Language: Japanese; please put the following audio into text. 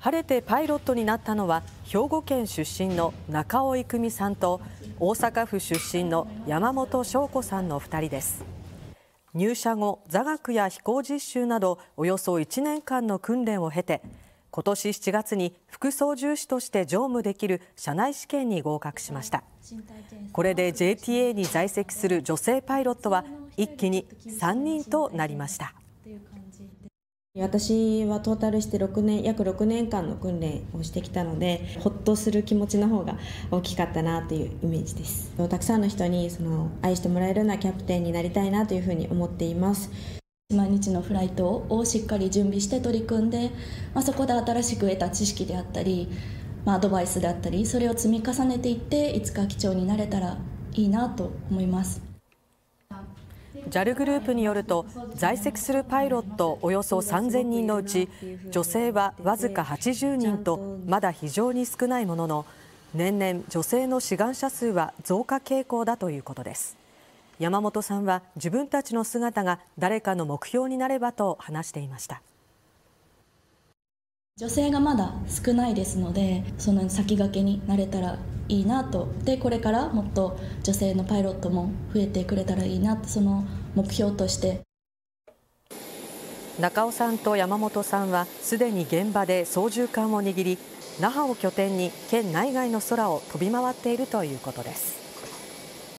晴れてパイロットになったのは兵庫県出身の中尾郁美さんと大阪府出身の山本翔子さんの2人です。入社後座学や飛行実習などおよそ1年間の訓練を経て今年7月に副操縦士として乗務できる社内試験に合格しました。これで JTA に在籍する女性パイロットは一気に3人となりました。私はトータルして6年約6年間の訓練をしてきたのでほっとする気持ちの方が大きかったなというイメージです。たくさんの人にその愛してもらえるようなキャプテンになりたいなというふうに思っています。毎日のフライトをしっかり準備して取り組んで、まあ、そこで新しく得た知識であったり、まあ、アドバイスであったりそれを積み重ねていっていつか機長になれたらいいなと思います。JAL グループによると在籍するパイロットおよそ3000人のうち女性はわずか80人とまだ非常に少ないものの年々女性の志願者数は増加傾向だということです。山本さんは自分たちの姿が誰かの目標になればと話していました。女性がまだ少ないですのでその先駆けになれたらいいなとでこれからもっと女性のパイロットも増えてくれたらいいなとその目標として中尾さんと山本さんはすでに現場で操縦桿を握り那覇を拠点に県内外の空を飛び回っているということです。